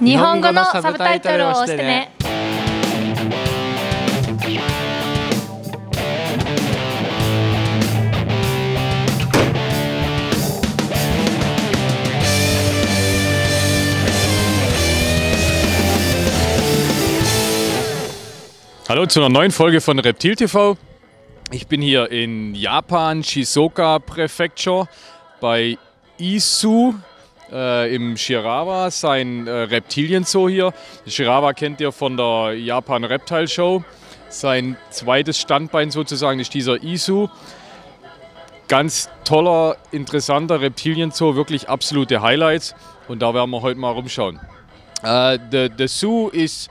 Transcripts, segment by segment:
日本語のサブタイトルを押してね。Hallo zu einer neuen Folge von Reptil TV. Ich bin hier in Japan, Shizuoka Prefecture bei Isu äh, im Shirawa, sein äh, Reptilienzoo hier. Shirawa kennt ihr von der Japan Reptile Show. Sein zweites Standbein sozusagen ist dieser Isu. Ganz toller, interessanter Reptilienzoo, wirklich absolute Highlights. Und da werden wir heute mal rumschauen. Uh, the, the zoo is,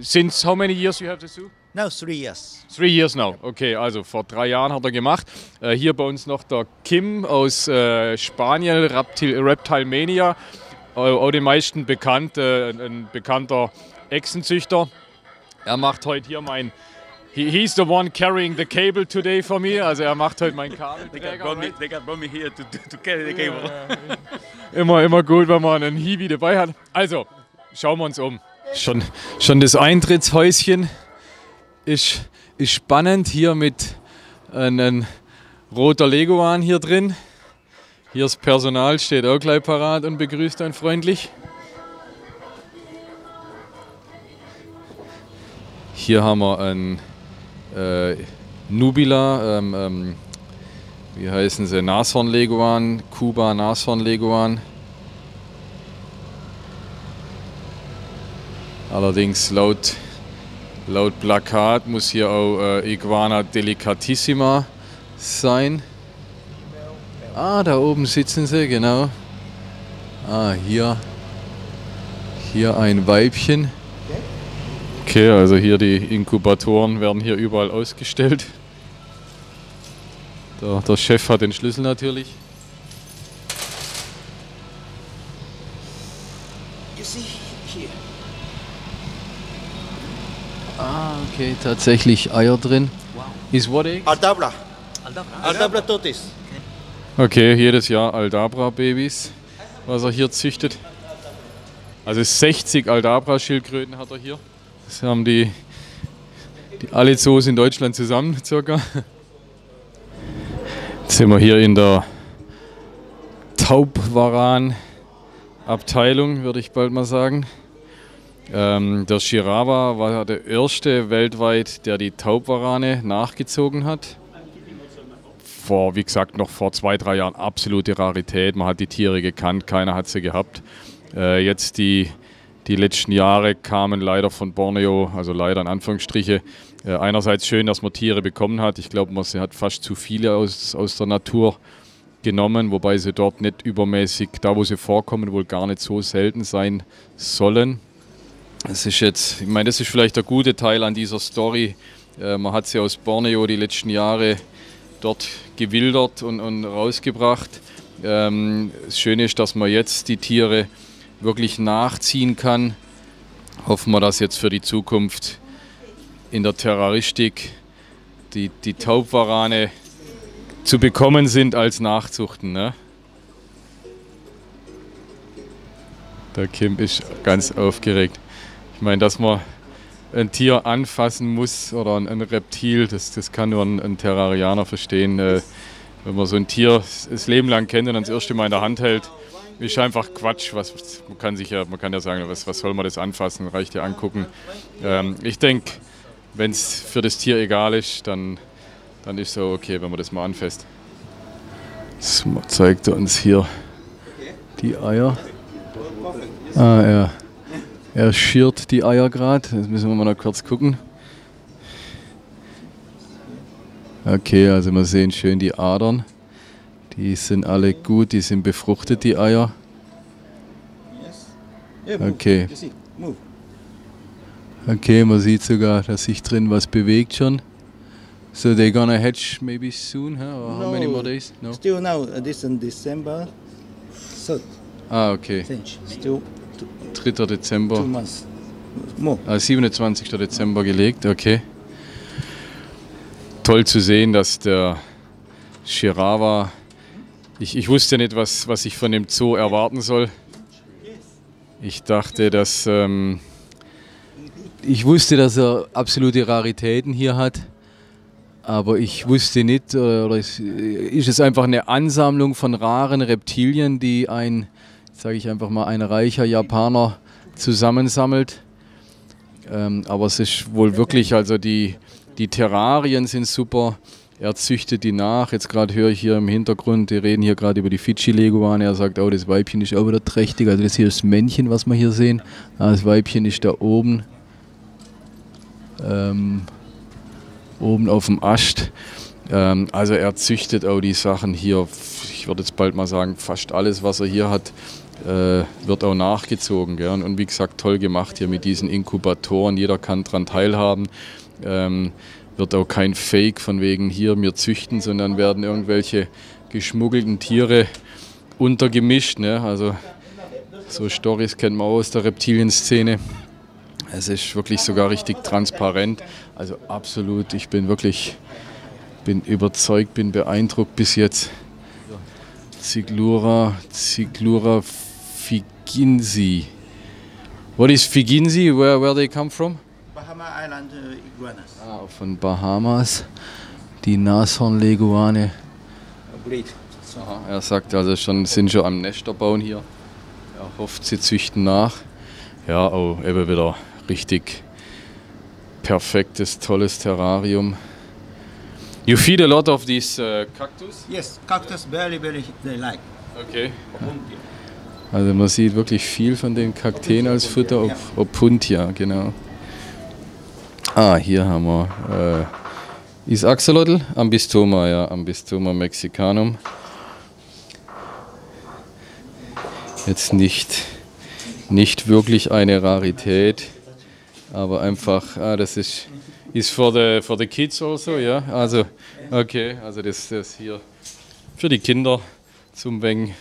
since how many years you have the zoo? No, three years. Three years now. Okay, also vor drei Jahren hat er gemacht. Äh, hier bei uns noch der Kim aus äh, Spanien, Reptil, Reptile Mania. Äh, auch den meisten bekannt, äh, ein bekannter Echsenzüchter. Er macht heute hier mein. He, he's the one carrying the cable today for me. Also er macht heute mein They got, brought me, they got brought me here to, to, carry the cable. Immer, immer gut, wenn man einen Hiwi dabei hat. Also, schauen wir uns um. Schon, schon das Eintrittshäuschen ist, ist spannend. Hier mit einem roter Leguan hier drin. Hier das Personal steht auch gleich parat und begrüßt einen freundlich. Hier haben wir einen äh, Nubila, ähm, ähm, wie heißen sie, Nashornleguan, Kuba Nashornleguan. Allerdings laut, laut Plakat muss hier auch äh, Iguana delicatissima sein. Ah, da oben sitzen sie, genau. Ah, hier, hier ein Weibchen. Okay, also hier die Inkubatoren werden hier überall ausgestellt. Der, der Chef hat den Schlüssel natürlich. Okay, tatsächlich Eier drin. Is what egg? Aldabra. Aldabra tortoise. Okay, jedes Jahr Aldabra-Babys, was er hier züchtet. Also 60 Aldabra-Schildkröten hat er hier. Das haben die, die alle Zoos in Deutschland zusammen circa. Jetzt sind wir hier in der Taubwaran-Abteilung, würde ich bald mal sagen. Ähm, der Shirawa war der erste weltweit, der die Taubwarane nachgezogen hat vor, wie gesagt, noch vor zwei, drei Jahren absolute Rarität. Man hat die Tiere gekannt, keiner hat sie gehabt. Äh, jetzt die, die letzten Jahre kamen leider von Borneo, also leider in Anführungsstriche. Äh, einerseits schön, dass man Tiere bekommen hat. Ich glaube, man hat fast zu viele aus, aus der Natur genommen, wobei sie dort nicht übermäßig, da wo sie vorkommen, wohl gar nicht so selten sein sollen. Es ist jetzt, ich meine, das ist vielleicht der gute Teil an dieser Story. Äh, man hat sie aus Borneo die letzten Jahre dort gewildert und, und rausgebracht. Ähm, das Schöne ist, dass man jetzt die Tiere wirklich nachziehen kann. Hoffen wir, dass jetzt für die Zukunft in der Terroristik die, die Taubwarane zu bekommen sind als Nachzuchten. Ne? Der Kim ist ganz aufgeregt. Ich meine, dass man ein Tier anfassen muss oder ein, ein Reptil, das, das kann nur ein, ein Terrarianer verstehen. Äh, wenn man so ein Tier das Leben lang kennt und dann das erste Mal in der Hand hält, ist einfach Quatsch. Was, man, kann sich ja, man kann ja sagen, was, was soll man das anfassen, reicht ja angucken. Ähm, ich denke, wenn es für das Tier egal ist, dann, dann ist es so okay, wenn man das mal anfasst. Jetzt zeigt er uns hier die Eier. Ah ja. Er schiert die Eier gerade. Jetzt müssen wir mal noch kurz gucken. Okay, also wir sehen schön die Adern. Die sind alle gut, die sind befruchtet, die Eier. Okay. Okay, man sieht sogar, dass sich drin was bewegt schon. So they're gonna hatch maybe soon, huh? Or how many No. more days? No. Still now, uh, this in December, third Ah, okay. Still 3. two Dezember. more. Ah, 27. Dezember gelegt, okay. Toll zu sehen, dass der Shirawa. Ich, ich wusste nicht, was, was ich von dem Zoo erwarten soll. Ich dachte, dass. Ähm, ich wusste, dass er absolute Raritäten hier hat, aber ich wusste nicht, äh, oder ist es einfach eine Ansammlung von raren Reptilien, die ein, sage ich einfach mal, ein reicher Japaner zusammensammelt. Ähm, aber es ist wohl wirklich, also die, die Terrarien sind super. Er züchtet die nach. Jetzt gerade höre ich hier im Hintergrund, die reden hier gerade über die Fidschi-Leguane. Er sagt, oh, das Weibchen ist auch wieder trächtig. Also das hier ist das Männchen, was wir hier sehen. Ah, das Weibchen ist da oben. Ähm, oben auf dem Ast. Ähm, also er züchtet auch die Sachen hier. Ich würde jetzt bald mal sagen, fast alles, was er hier hat, äh, wird auch nachgezogen. Gell? Und wie gesagt, toll gemacht hier mit diesen Inkubatoren. Jeder kann daran teilhaben. Ähm, wird auch kein Fake von wegen hier mir züchten, sondern werden irgendwelche geschmuggelten Tiere untergemischt. Ne? Also so Stories kennt man aus der Reptilienszene. Es ist wirklich sogar richtig transparent. Also absolut, ich bin wirklich bin überzeugt, bin beeindruckt bis jetzt. Ziglura, Ziglura figinsi. What is figinsi? Where, where they come from? Bahama Island uh, iguanas. Ah, von Bahamas, die Nashornleguane. Breed. Aha, er sagt also schon, sind schon am Nester bauen hier. Er hofft, sie züchten nach. Ja, oh, eben wieder richtig perfektes, tolles Terrarium. You feed a lot of these uh, cactus? Yes, cactus very, very they like. Okay. Also man sieht wirklich viel von den Kakteen als Futter, ob, Opuntia, genau. Ah, hier haben wir äh, ist Axolotl? Ambistoma, ja, Ambistoma mexicanum. Jetzt nicht, nicht wirklich eine Rarität, aber einfach, ah, das ist, ist for the, for the kids also, ja, also, okay, also das, das hier für die Kinder zum Weng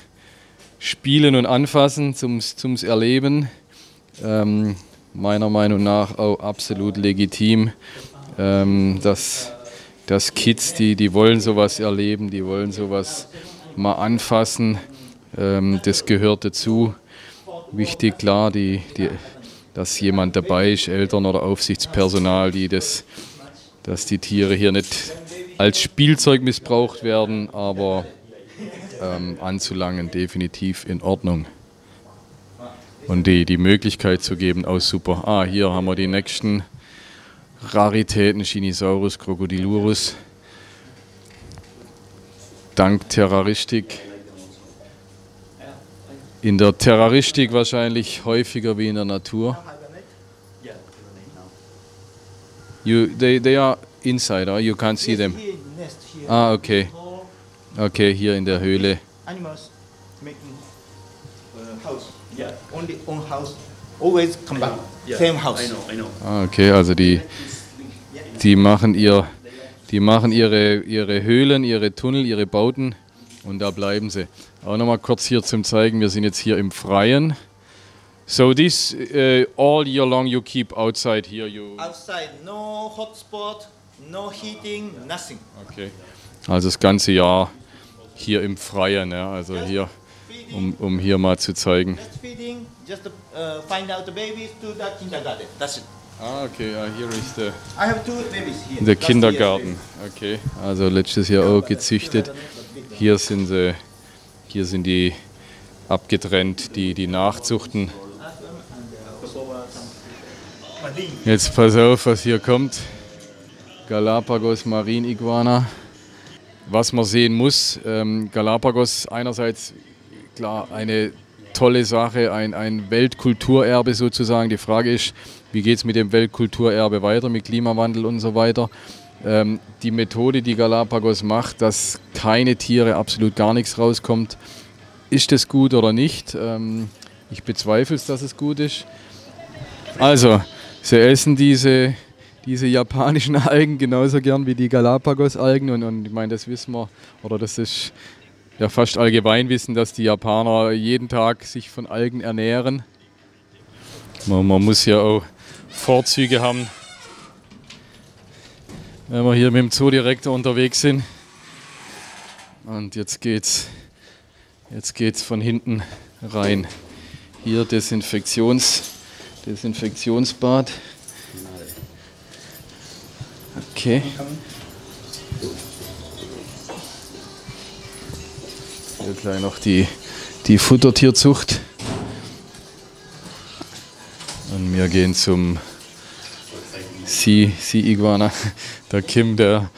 Spielen und Anfassen, zum, Erleben. Ähm, meiner Meinung nach auch absolut legitim, ähm, dass, dass Kids, die, die wollen sowas erleben, die wollen sowas mal anfassen, ähm, das gehört dazu. Wichtig, klar, die, die, dass jemand dabei ist, Eltern oder Aufsichtspersonal, die das, dass die Tiere hier nicht als Spielzeug missbraucht werden, aber ähm, anzulangen definitiv in Ordnung und die, die Möglichkeit zu geben, aus oh, super. Ah, hier haben wir die nächsten Raritäten, Chinisaurus, Crocodilurus. Dank Terroristik. In der Terroristik wahrscheinlich häufiger wie in der Natur. You, they, they are inside, or you can't see them. Ah, okay. Okay, hier in der Höhle. Animals making uh, house. Yeah, only own house. Always come back. Yeah, Same house. I know, I know. Ah, okay, also die, die machen ihr, die machen ihre, ihre Höhlen, ihre Tunnel, ihre Bauten und da bleiben sie. Auch nochmal kurz hier zum zeigen, wir sind jetzt hier im Freien. So this uh, all year long you keep outside here you. Outside, no hotspot, no heating, nothing. Okay. Also das ganze Jahr hier im Freien, ja, also hier, um, um hier mal zu zeigen. Uh. Ah, okay, ja, hier ist der, der Kindergarten. Okay, also letztes Jahr auch gezüchtet. Hier sind sie, hier sind die abgetrennt, die, die Nachzuchten. Jetzt pass auf, was hier kommt. Galapagos Marin Iguana. Was man sehen muss, ähm, Galapagos einerseits klar eine tolle Sache, ein, ein Weltkulturerbe sozusagen. Die Frage ist, wie geht es mit dem Weltkulturerbe weiter, mit Klimawandel und so weiter. Ähm, die Methode, die Galapagos macht, dass keine Tiere, absolut gar nichts rauskommt, ist das gut oder nicht? Ähm, ich bezweifle es, dass es gut ist. Also, sie essen diese, diese japanischen Algen genauso gern wie die Galapagos-Algen und, und ich meine, das wissen wir, oder das ist ja fast allgemein wissen, dass die Japaner jeden Tag sich von Algen ernähren. Man, man muss ja auch Vorzüge haben, wenn wir hier mit dem Zoodirektor unterwegs sind. Und jetzt geht's, jetzt geht's von hinten rein. Hier Desinfektions, Desinfektionsbad. Okay. Hier gleich noch die, die Futtertierzucht. Und wir gehen zum Sea, sea Iguana. Der Kim, der,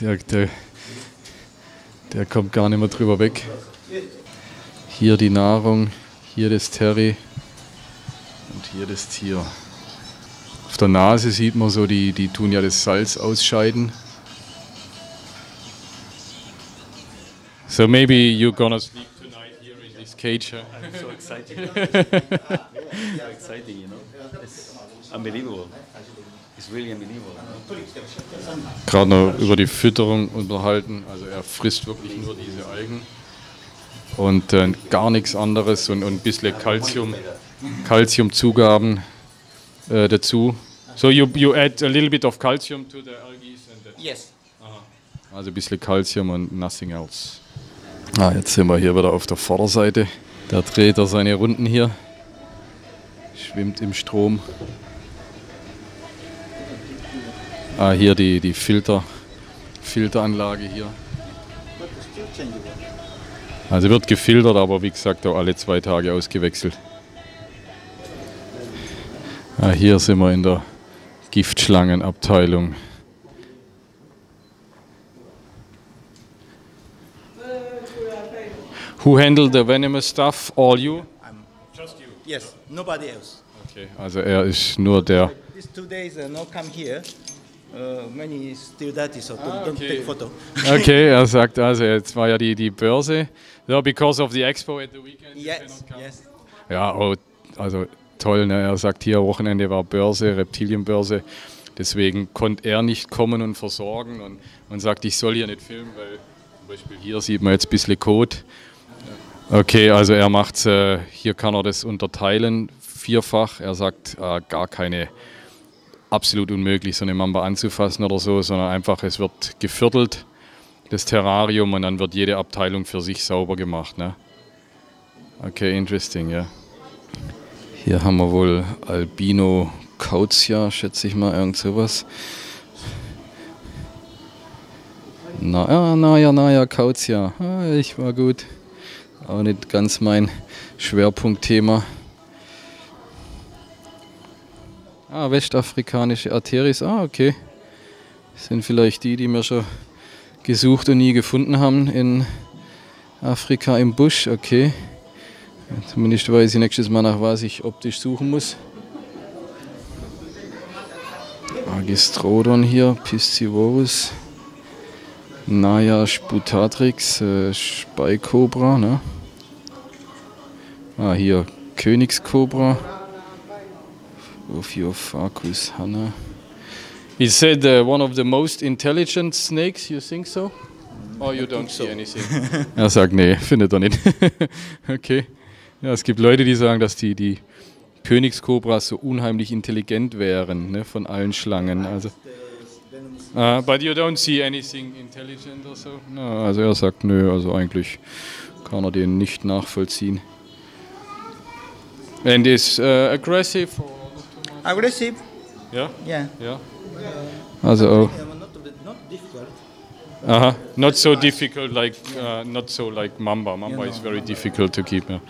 der, der kommt gar nicht mehr drüber weg. Hier die Nahrung, hier das Terry und hier das Tier. Auf der Nase sieht man so, die, die tun ja das Salz ausscheiden. So maybe you're gonna sleep tonight here in this cage. huh? I'm so excited. so exciting, you know. It's unbelievable. It's really unbelievable. Gerade noch über die Fütterung unterhalten. Also er frisst wirklich nur diese Algen und äh, gar nichts anderes und, und ein bisschen Calcium, Calciumzugaben äh, dazu. So you, you add a little bit of calcium to the algae and that's Yes. Also ein bisschen Calcium und nothing else. Ah, jetzt sind wir hier wieder auf der Vorderseite. Da dreht er seine Runden hier. Schwimmt im Strom. Ah, hier die, die Filter, Filteranlage hier. Also wird gefiltert, aber wie gesagt auch alle zwei Tage ausgewechselt. Ah, hier sind wir in der Giftschlangenabteilung. Who handled the venomous stuff? All you? Yes. Nobody else. Okay, also er ist nur der. These two days uh, no come here. Uh, many still dirty, so don't, don't okay. take photo. Okay, er sagt also, jetzt war ja die, die Börse. So, because of the expo at the weekend. you Yes. cannot come. Yes. Ja, oh, also toll. Ne? Er sagt hier, Wochenende war Börse, Reptilienbörse. Deswegen konnte er nicht kommen und versorgen und, und sagt, ich soll hier nicht filmen, weil zum Beispiel hier sieht man jetzt ein bisschen Code. Okay, also er macht äh, hier kann er das unterteilen, vierfach. Er sagt, äh, gar keine, absolut unmöglich, so eine Mamba anzufassen oder so, sondern einfach, es wird geviertelt, das Terrarium, und dann wird jede Abteilung für sich sauber gemacht. Ne? Okay, interesting, ja. Hier haben wir wohl Albino Kautia, schätze ich mal, irgend sowas. Na, ja, naja, naja, Kautia. Ah, ich war gut. Auch nicht ganz mein Schwerpunktthema. Ah, westafrikanische Arteris. Ah, okay. Sind vielleicht die, die wir schon gesucht und nie gefunden haben in Afrika im Busch. Okay. Zumindest weiß ich nächstes Mal nach was ich optisch suchen muss. Magistrodon hier, Piscivorus, Naya sputatrix, äh, Speikobra, ne? Ah, hier Königskobra, Ophiophagus hanna. He said uh, one of the most intelligent snakes, you think so? Or you don't see anything? er sagt, nee, findet er nicht. okay. Ja, es gibt Leute, die sagen, dass die, die Königskobras so unheimlich intelligent wären, ne, von allen Schlangen. Also, Ah, but you don't see anything intelligent or so? No, also er sagt, nö, also eigentlich kann er den nicht nachvollziehen. And is uh, aggressive or Aggressive. ja, Yeah. ja. Also auch. Uh, not, not difficult. Aha, not so difficult like uh, not so like Mamba. Mamba is very difficult to keep. Ja.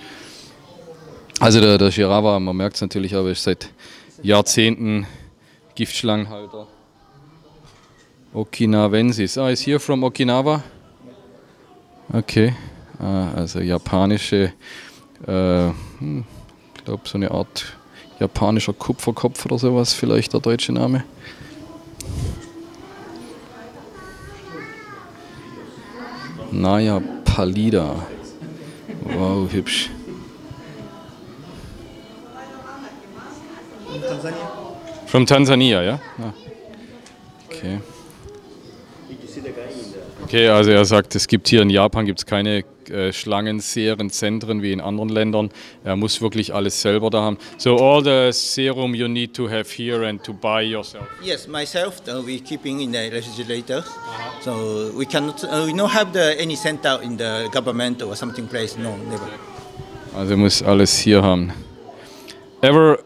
Also der, der Girava, man merkt es natürlich, aber ist seit Jahrzehnten Giftschlangenhalter. Okinawensis. Ah, is here from Okinawa? Okay. Ah, also japanische, äh, hm, ich glaube so eine Art japanischer Kupferkopf oder sowas, vielleicht der deutsche Name. Naya Pallida. Wow, hübsch. In Tanzania. From Tansania, ja? Ah. Okay. Okay, also er sagt, es gibt hier in Japan gibt's keine äh, Schlangenserenzentren wie in anderen Ländern. Er muss wirklich alles selber da haben. So all the serum you need to have here and to buy yourself. Yes, myself, uh, we keeping in the refrigerator. So we cannot, uh, we don't have the, any center in the government or something place. No, never. Also muss alles hier haben. Ever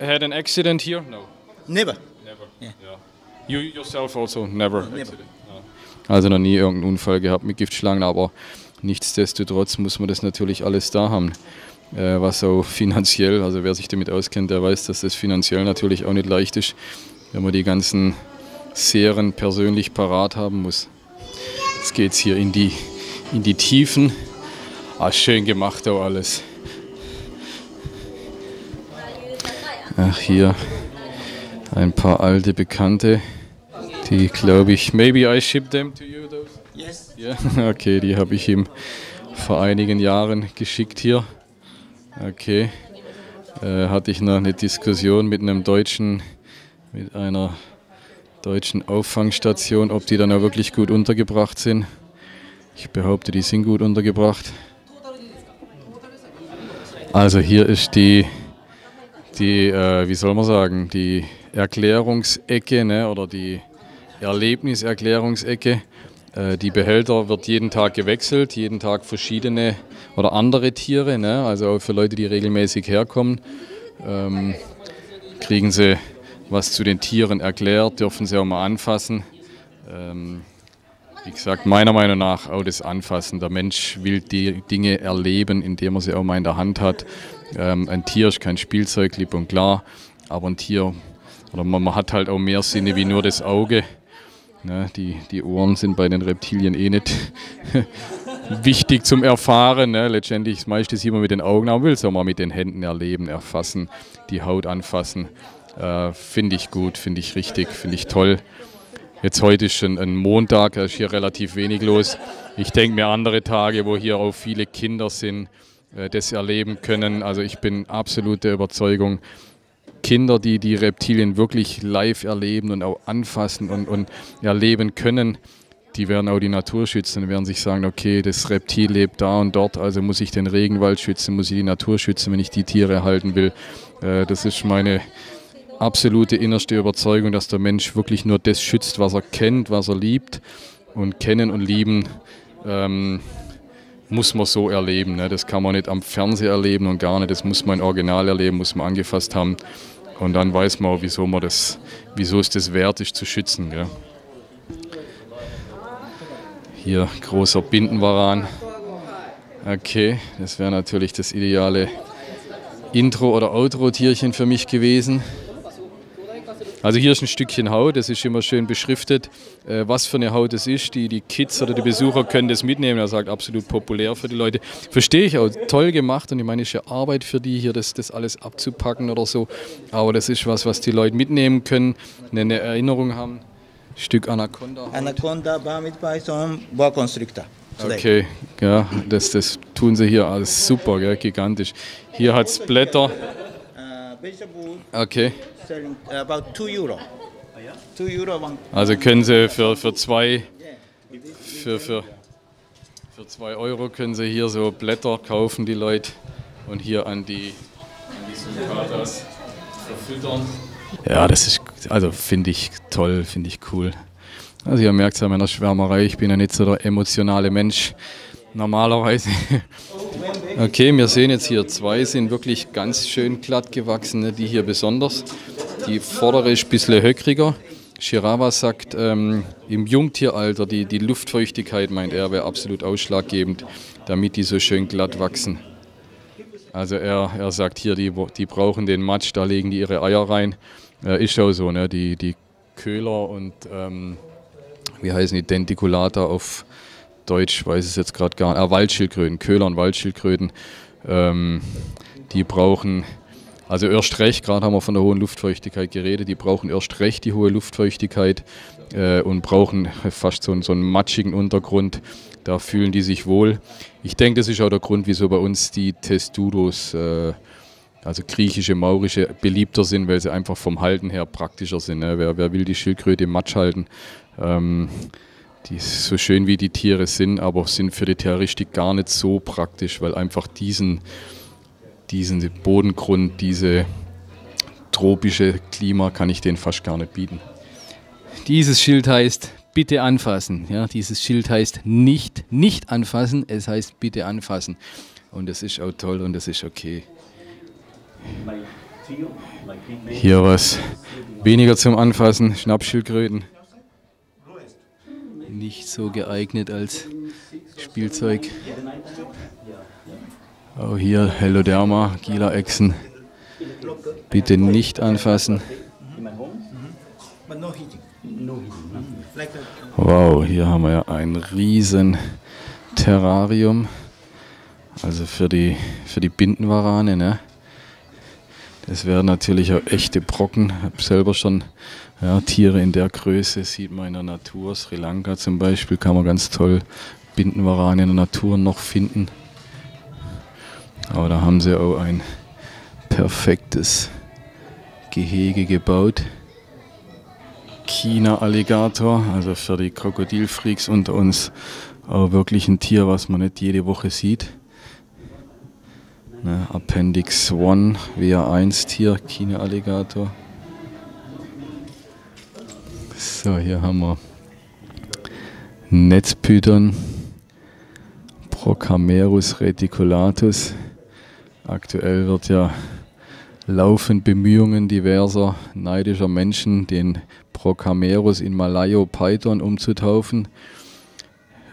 had an accident here? No. Never. Never. Yeah. You yourself also never, accident? No. Also noch nie irgendeinen Unfall gehabt mit Giftschlangen, aber nichtsdestotrotz muss man das natürlich alles da haben. Äh, was auch finanziell, also wer sich damit auskennt, der weiß, dass das finanziell natürlich auch nicht leicht ist, wenn man die ganzen Serien persönlich parat haben muss. Jetzt geht es hier in die, in die Tiefen. Ah, schön gemacht auch alles. Ach, hier ein paar alte Bekannte, die glaube ich, maybe I ship them to you those? Yes. Ja, okay, die habe ich ihm vor einigen Jahren geschickt hier. Okay. Äh, hatte ich noch eine Diskussion mit einem deutschen, mit einer deutschen Auffangstation, ob die dann auch wirklich gut untergebracht sind. Ich behaupte, die sind gut untergebracht. Also hier ist die, die äh, wie soll man sagen, die Erklärungsecke ne, oder die Erlebniserklärungsecke. Äh, die Behälter wird jeden Tag gewechselt, jeden Tag verschiedene oder andere Tiere. Ne, also auch für Leute, die regelmäßig herkommen, ähm, kriegen sie was zu den Tieren erklärt, dürfen sie auch mal anfassen. Ähm, wie gesagt, meiner Meinung nach auch das Anfassen. Der Mensch will die Dinge erleben, indem er sie auch mal in der Hand hat. Ähm, ein Tier ist kein Spielzeug, klipp und klar, aber ein Tier, oder man, man hat halt auch mehr Sinne wie nur das Auge. Ne, die, die Ohren sind bei den Reptilien eh nicht wichtig zum Erfahren. Ne? Letztendlich das meiste sieht man mit den Augen, aber will es auch mal mit den Händen erleben, erfassen, die Haut anfassen. Äh, finde ich gut, finde ich richtig, finde ich toll. Jetzt heute ist schon ein Montag, da ist hier relativ wenig los. Ich denke mir andere Tage, wo hier auch viele Kinder sind, das erleben können. Also ich bin absolut der Überzeugung, Kinder, die die Reptilien wirklich live erleben und auch anfassen und, und erleben können, die werden auch die Natur schützen und werden sich sagen, okay, das Reptil lebt da und dort, also muss ich den Regenwald schützen, muss ich die Natur schützen, wenn ich die Tiere erhalten will. Äh, das ist meine absolute innerste Überzeugung, dass der Mensch wirklich nur das schützt, was er kennt, was er liebt. Und kennen und lieben ähm, muss man so erleben. Ne? Das kann man nicht am Fernseher erleben und gar nicht. Das muss man im Original erleben, muss man angefasst haben. Und dann weiß man auch, wieso, man das, wieso es das wert ist zu schützen. Gell? Hier großer Bindenwaran. Okay, das wäre natürlich das ideale Intro- oder Outro-Tierchen für mich gewesen. Also hier ist ein Stückchen Haut, das ist immer schön beschriftet, äh, was für eine Haut es ist. Die, die Kids oder die Besucher können das mitnehmen. Er sagt, absolut populär für die Leute. Verstehe ich auch, toll gemacht und ich meine, es ist ja Arbeit für die hier, das, das alles abzupacken oder so. Aber das ist was, was die Leute mitnehmen können, eine Erinnerung haben. Stück Anaconda. Anaconda, Burmese Python, Boa Constrictor. Okay, ja, das, das tun sie hier alles super, gell, gigantisch. Hier hat es Blätter. Uh, Okay. selling about 2 Euro. 2 Euro one. Also können Sie für, für zwei für, für, für zwei Euro können Sie hier so Blätter kaufen, die Leute, und hier an die, an die Sulcatas verfüttern. Ja, das ist, also finde ich toll, finde ich cool. Also ihr merkt es an meiner Schwärmerei, ich bin ja nicht so der emotionale Mensch, normalerweise. Okay, wir sehen jetzt hier zwei sind wirklich ganz schön glatt gewachsene, die hier besonders. Die vordere ist ein bisschen höckriger. Shirawa sagt, ähm, im Jungtieralter die, die Luftfeuchtigkeit, meint er, wäre absolut ausschlaggebend, damit die so schön glatt wachsen. Also er, er sagt hier, die, die brauchen den Matsch, da legen die ihre Eier rein. Äh, ist auch so, ne? die, die Köhler und ähm, wie heißen die Denticulata auf Deutsch, weiß es jetzt gerade gar nicht, ah, Waldschildkröten, Köhler und Waldschildkröten, ähm, die brauchen, also erst recht, gerade haben wir von der hohen Luftfeuchtigkeit geredet, die brauchen erst recht die hohe Luftfeuchtigkeit äh, und brauchen fast so, einen- so einen matschigen Untergrund, da fühlen die sich wohl. Ich denke, das ist auch der Grund, wieso bei uns die Testudos, äh, also griechische, maurische, beliebter sind, weil sie einfach vom Halten her praktischer sind. Ne? Wer, wer will die Schildkröte im Matsch halten? Ähm, die so schön wie die Tiere sind, aber sind für die Terroristik gar nicht so praktisch, weil einfach diesen, diesen Bodengrund, diese tropische Klima kann ich denen fast gar nicht bieten. Dieses Schild heißt bitte anfassen. Ja, dieses Schild heißt nicht nicht anfassen, es heißt bitte anfassen. Und das ist auch toll und das ist okay. Hier was weniger zum Anfassen, Schnappschildkröten. Nicht so geeignet als Spielzeug. Auch hier Helloderma, Gila-Echsen. Bitte nicht anfassen. Wow, hier haben wir ja ein riesen Terrarium. Also für die, für die Bindenwarane, ne? Das wären natürlich auch echte Brocken. Ich habe selber schon ja, Tiere in der Größe, sieht man in der Natur. Sri Lanka zum Beispiel kann man ganz toll Bindenwarane in der Natur noch finden. Aber da haben sie auch ein perfektes Gehege gebaut. China-Alligator, also für die Krokodilfreaks unter uns auch wirklich ein Tier, was man nicht jede Woche sieht. Ne, Appendix 1, WA1 Tier, China-Alligator. So, hier haben wir Netzpython, Procamerus reticulatus. Aktuell wird ja laufend Bemühungen diverser neidischer Menschen, den Procamerus in Malayo Python umzutaufen.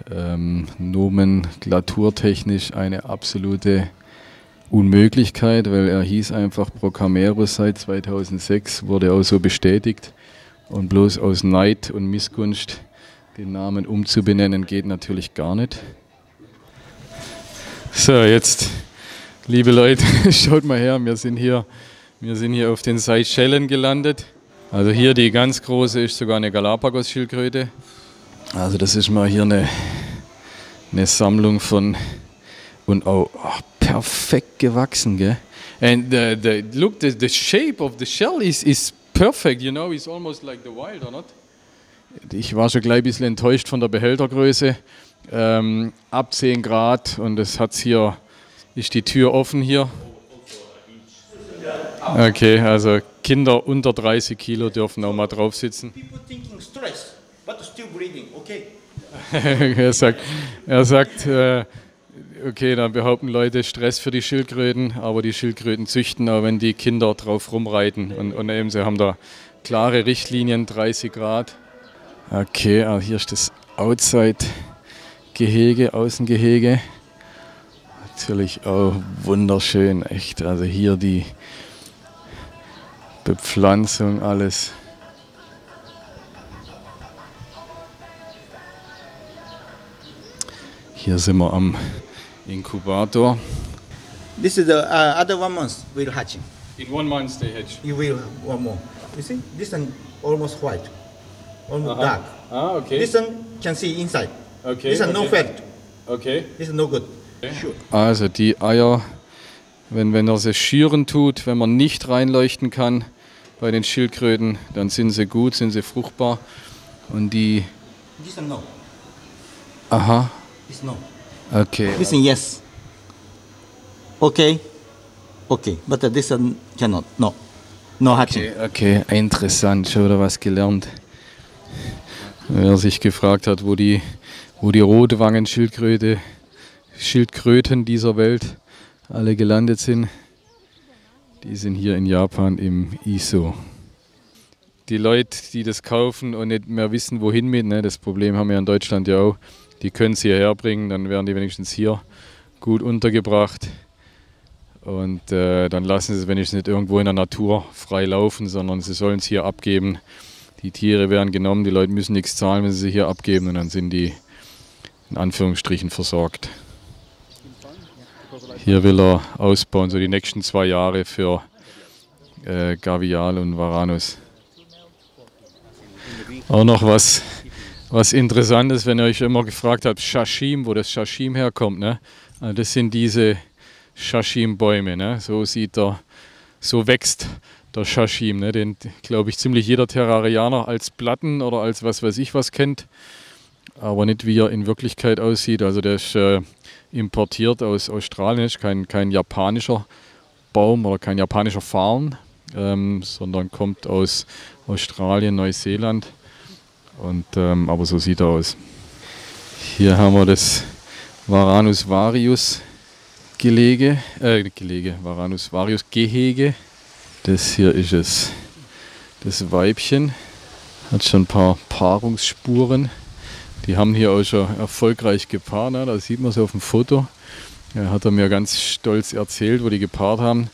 Ähm, nomenklaturtechnisch eine absolute Unmöglichkeit, weil er hieß einfach Procamerus seit 2006, wurde auch so bestätigt. Und bloß aus Neid und Missgunst den Namen umzubenennen, geht natürlich gar nicht. So, jetzt, liebe Leute, schaut mal her, wir sind hier, wir sind hier auf den Seychellen gelandet. Also hier die ganz große ist sogar eine Galapagos-Schildkröte. Also das ist mal hier eine, eine Sammlung von und auch oh, perfekt gewachsen, gell? And the, the look, the, the shape of the shell is, is perfect, you know, it's almost like the wild, or not? Ich war schon gleich ein bisschen enttäuscht von der Behältergröße. Ähm, ab 10 Grad und es hat hier, ist die Tür offen hier. Okay, also Kinder unter 30 Kilo dürfen auch mal drauf sitzen. er sagt, er sagt äh, okay, dann behaupten Leute Stress für die Schildkröten, aber die Schildkröten züchten auch, wenn die Kinder drauf rumreiten. Und, und eben, sie haben da klare Richtlinien, 30 Grad. Okay, also hier ist das Outside-Gehege, Außengehege. Natürlich auch wunderschön, echt. Also hier die Bepflanzung, alles. Hier sind wir am Inkubator. This is the uh, other one month will hatching. In one month they hatch. You will one more. You see, this one almost white, almost Uh-huh. dark. Ah, okay. This one can see inside. okay. This one no okay. fat. Okay. This is no good. Sure. Also die Eier, wenn, wenn er sie schüren tut, wenn man nicht reinleuchten kann bei den Schildkröten, dann sind sie gut, sind sie fruchtbar. Und die, This one no. aha, This no. Okay. One yes. Okay. Okay, but this one cannot. No. No hatching. Okay, okay, interessant, schon wieder was gelernt. Wer sich gefragt hat, wo die, wo die Rotwangenschildkröte, Schildkröten dieser Welt alle gelandet sind, die sind hier in Japan im ISO. Die Leute, die das kaufen und nicht mehr wissen, wohin mit, ne, das Problem haben wir in Deutschland ja auch, die können sie hierher bringen, dann werden die wenigstens hier gut untergebracht. Und äh, dann lassen sie es wenigstens nicht irgendwo in der Natur frei laufen, sondern sie sollen es hier abgeben. Die Tiere werden genommen, die Leute müssen nichts zahlen, wenn sie sie hier abgeben und dann sind die in Anführungsstrichen versorgt. Hier will er ausbauen, so die nächsten zwei Jahre für äh, Gavial und Varanus. Auch noch was, was Interessantes, wenn ihr euch immer gefragt habt, Shashim, wo das Shashim herkommt. Ne? Also das sind diese Shashim-Bäume. Ne? So sieht der, so wächst der Shashim, ne? den glaube ich ziemlich jeder Terrarianer als Platten oder als was weiß ich was kennt, aber nicht wie er in Wirklichkeit aussieht. Also der ist äh, importiert aus Australien, ist kein, kein japanischer Baum oder kein japanischer Farn, ähm, sondern kommt aus Australien, Neuseeland. Und, ähm, aber so sieht er aus. Hier haben wir das Varanus varius Gelege, äh, Gelege, Varanus varius Gehege. Das hier ist es. Das Weibchen hat schon ein paar Paarungsspuren. Die haben hier auch schon erfolgreich gepaart. Ne? Da sieht man es auf dem Foto. Ja, hat er mir ganz stolz erzählt, wo die gepaart haben.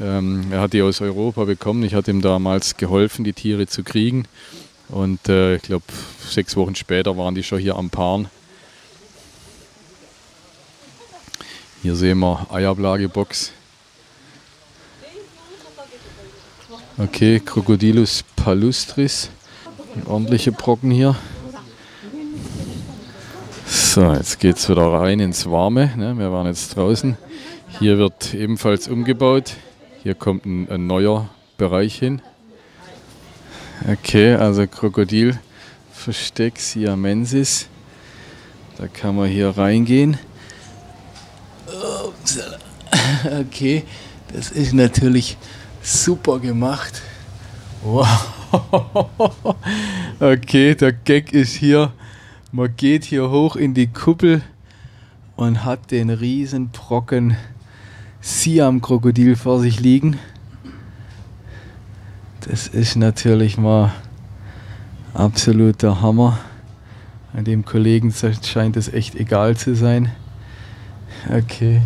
Ähm, er hat die aus Europa bekommen. Ich hatte ihm damals geholfen, die Tiere zu kriegen. Und äh, ich glaube, sechs Wochen später waren die schon hier am Paaren. Hier sehen wir Eiablagebox. Okay, Crocodilus palustris. Ein ordentlicher Brocken hier. So, jetzt geht es wieder rein ins Warme. Ne? Wir waren jetzt draußen. Hier wird ebenfalls umgebaut. Hier kommt ein, ein neuer Bereich hin. Okay, also Krokodil Versteck Siamensis. Da kann man hier reingehen. Okay, das ist natürlich super gemacht. Wow. Okay, der Gag ist hier, man geht hier hoch in die Kuppel und hat den riesen Brocken Siam-Krokodil vor sich liegen. Das ist natürlich mal absoluter Hammer. An dem Kollegen scheint es echt egal zu sein. Okay,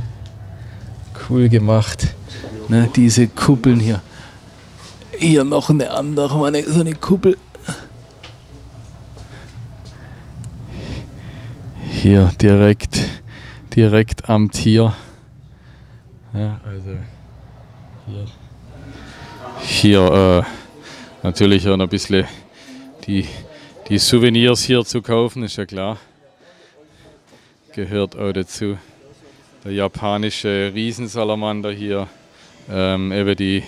cool gemacht. Ne, diese Kuppeln hier. Hier noch eine andere, meine, so eine Kuppel. Hier direkt, direkt am Tier. Ja, also hier. Hier äh, natürlich auch noch ein bisschen die, die Souvenirs hier zu kaufen, ist ja klar. Gehört auch dazu. Der japanische Riesensalamander hier. Ähm, eben die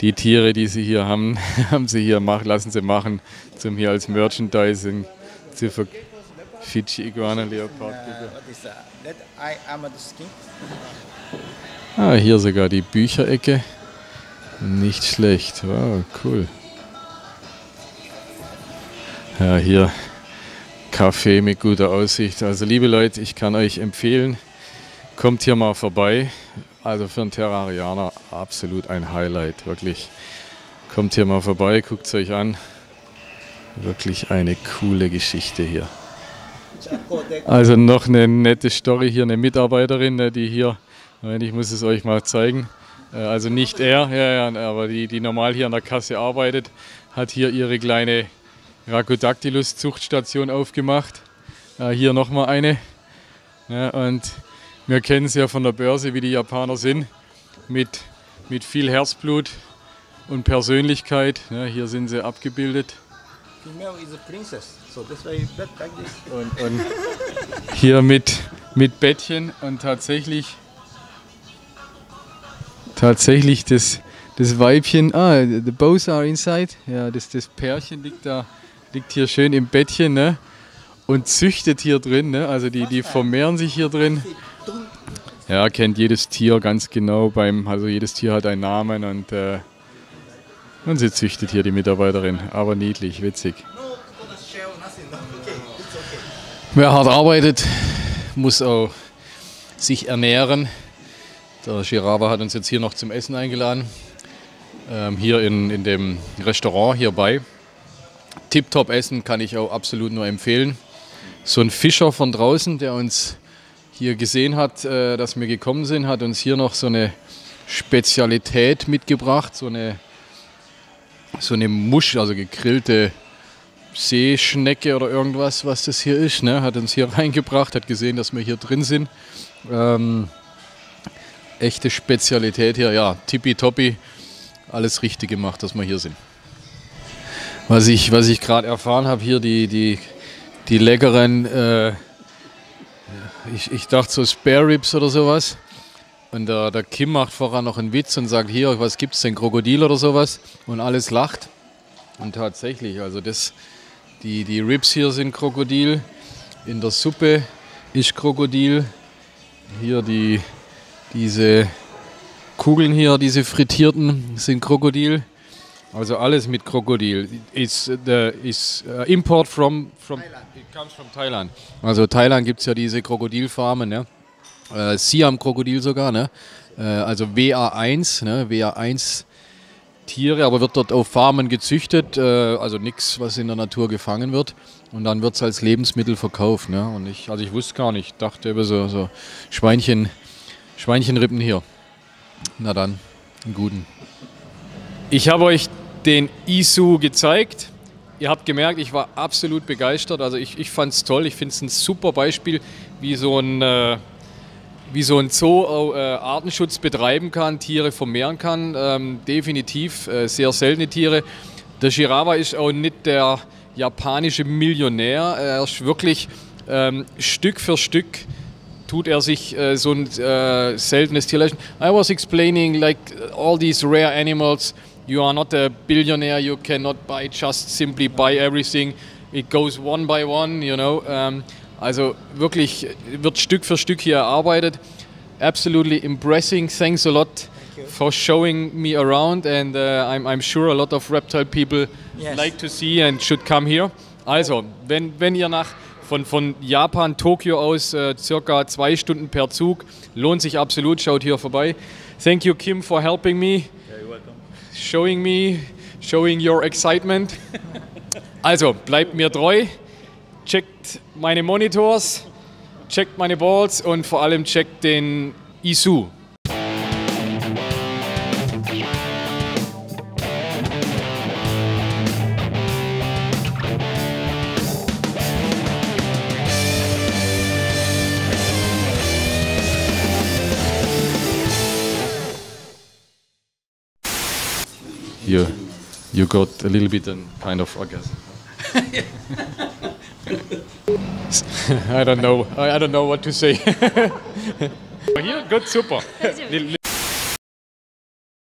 die Tiere, die sie hier haben, haben sie hier machen, lassen sie machen, zum hier als Merchandising zu ver Fidschi Iguana Leopard. Ah, hier sogar die Bücherecke. Nicht schlecht. Wow, cool. Ja, hier Kaffee mit guter Aussicht. Also liebe Leute, ich kann euch empfehlen, kommt hier mal vorbei. Also für einen Terrarianer absolut ein Highlight, wirklich. Kommt hier mal vorbei, guckt es euch an. Wirklich eine coole Geschichte hier. Also noch eine nette Story hier, eine Mitarbeiterin, ne, die hier, ich muss es euch mal zeigen, also nicht er, ja, ja, aber die, die normal hier an der Kasse arbeitet, hat hier ihre kleine Rhacodactylus-Zuchtstation aufgemacht. Äh, hier nochmal eine. Ja, und wir kennen es ja von der Börse, wie die Japaner sind, mit, mit viel Herzblut und Persönlichkeit. Ja, hier sind sie abgebildet. Und, und hier mit, mit Bettchen und tatsächlich, tatsächlich das, das Weibchen, ah, the both are inside. Ja, das, das Pärchen liegt da, liegt hier schön im Bettchen, ne? Und züchtet hier drin, ne? Also die, die vermehren sich hier drin. Ja, kennt jedes Tier ganz genau beim, also jedes Tier hat einen Namen und, äh, und sie züchtet hier die Mitarbeiterin. Aber niedlich, witzig. Wer hart arbeitet, muss auch sich ernähren. Der Girava hat uns jetzt hier noch zum Essen eingeladen. Ähm, hier in, in dem Restaurant hierbei. Tip-top Essen kann ich auch absolut nur empfehlen. So ein Fischer von draußen, der uns hier gesehen hat, äh, dass wir gekommen sind, hat uns hier noch so eine Spezialität mitgebracht, so eine, so eine Musch, also gegrillte Seeschnecke oder irgendwas, was das hier ist. Ne? Hat uns hier reingebracht, hat gesehen, dass wir hier drin sind. Ähm, echte Spezialität hier, ja, tippitoppi, alles richtig gemacht, dass wir hier sind. Was ich, was ich gerade erfahren habe, hier die, die, die leckeren äh, ich, ich dachte so Spare Ribs oder sowas. Und der, der Kim macht vorher noch einen Witz und sagt, hier, was gibt es denn, Krokodil oder sowas? Und alles lacht. Und tatsächlich, also das, die, die Ribs hier sind Krokodil. In der Suppe ist Krokodil. Hier die, diese Kugeln hier, diese frittierten, sind Krokodil. Also alles mit Krokodil. Is the is uh, import from from it comes from Thailand. Also Thailand gibt es ja diese Krokodilfarmen, ne? Äh, Siam Krokodil sogar, ne? Äh, also WA1, ne? WA1 Tiere, aber wird dort auf Farmen gezüchtet, äh, also nichts, was in der Natur gefangen wird. Und dann wird es als Lebensmittel verkauft. Ne? Und ich, also ich wusste gar nicht, ich dachte über so, so Schweinchen, Schweinchenrippen hier. Na dann, einen guten. Ich habe euch den ISU gezeigt. Ihr habt gemerkt, ich war absolut begeistert. Also ich, ich fand es toll. Ich finde es ein super Beispiel, wie so ein, äh, wie so ein Zoo äh, Artenschutz betreiben kann, Tiere vermehren kann. Ähm, definitiv äh, sehr seltene Tiere. Der Shirawa ist auch nicht der japanische Millionär. Er ist wirklich ähm, Stück für Stück tut er sich äh, so ein äh, seltenes Tier leisten. I was explaining like all these rare animals. You are not a billionaire. You cannot buy just simply buy everything. It goes one by one, you know. Um, also wirklich wird Stück für Stück hier erarbeitet. Absolutely impressing. Thanks a lot for showing me around, and uh, I'm, I'm sure a lot of reptile people Yes. like to see and should come here. Also, wenn, wenn ihr nach von, von Japan, Tokio aus, äh, circa zwei Stunden per Zug, lohnt sich absolut, schaut hier vorbei. Thank you, Kim, for helping me, showing me, showing your excitement. Also, bleibt mir treu, checkt meine Monitors, checkt meine Balls und vor allem checkt den ISU. You, you got a little bit an kind of orgasm. I don't know. I, I don't know what to say. you got super. Li-